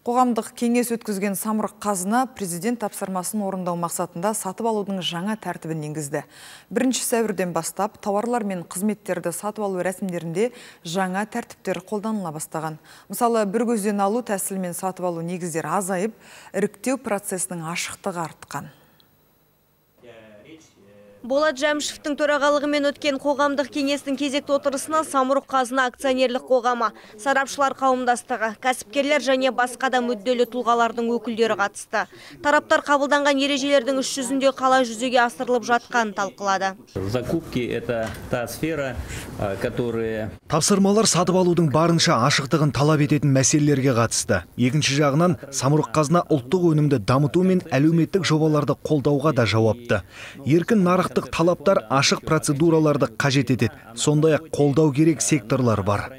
Қоғамдық кеңес өткізген самұрық қазына президент тапсырмасын орындау мақсатында сатып алудың жаңа тәртібін енгізді. Бірінші сәуірден бастап тауарлар мен қызметтерді сатып алу рәсімдерінде жаңа тәртіптер қолданыла бастаған. Мысалы, бір көзден алу тәсілімен сатып алу негіздер азайып, іріктеу процесінің ашықтығы артқан. Болат Жәмшевтің төрағалығымен өткен қоғамдық кеңестің кезекті отырысына Самұрық қазына акционерлік қоғамы, сарапшылар қауымдастығы, кәсіпкерлер және басқа да мүдделі тұлғалардың өкілдері қатысты. Тараптар қабылданған ережелердің іс жүзінде қалай жүзеге асырылып жатқанын талқылады. Закупки это та сфера, которая Тапсырмалар сатып алудың барынша ашықтығын талап ететін мәселелерге қатысты. Екінші жағынан Самұрық қазына ұлттық өнімді дамыту мен әлеуметтік жобаларды қолдауға да жауапты. Еркін нарықтық талаптар ашық процедураларды қажет етеді. Сондай ақ қолдау керек секторлар бар.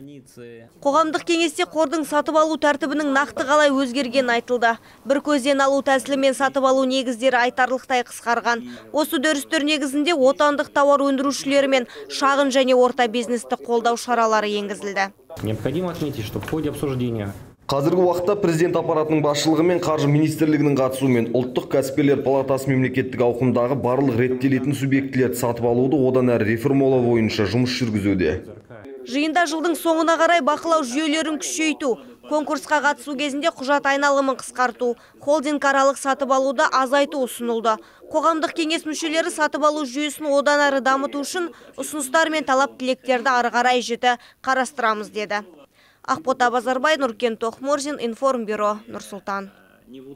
Қоғамдық кеңесте қордың сатып алу тәртібінің нақты қалай өзгерген айтылды. Бір көзден алу тәсілімен сатып алу негіздері айтарлықтай қысқарған. Осы дөрістер негізінде отандық тауар өндірушілері мен шағын және орта бизнесті қолдау шаралары енгізілді. Необходимо отметить, что в ходе обсуждения Қазіргі уақытта президент аппаратының басшылығы мен қаржы министрлігінің қатысуымен ұлттық кәсіпкерлер палатасы мемлекеттік ауқымдағы барлық реттелетін субъектілерді сатып алуды одан әрі реформалау бойынша жұмыс жүргізуде. Жиында жылдың соңына қарай бақылау жүйелерін күшейту, конкурсқа қатысу кезінде құжат айналымын қысқарту, холдинг аралық сатып алуды азайту ұсынылды. Қоғамдық кеңес мүшелері сатып алу жүйесін одан әрі дамыту үшін ұсыныстар мен талап тілектерді ары қарай жіті қарастырамыз деді. Ақбота Базарбай, Нұркен Тоқморзин, Информбюро, Нұрсұлтан.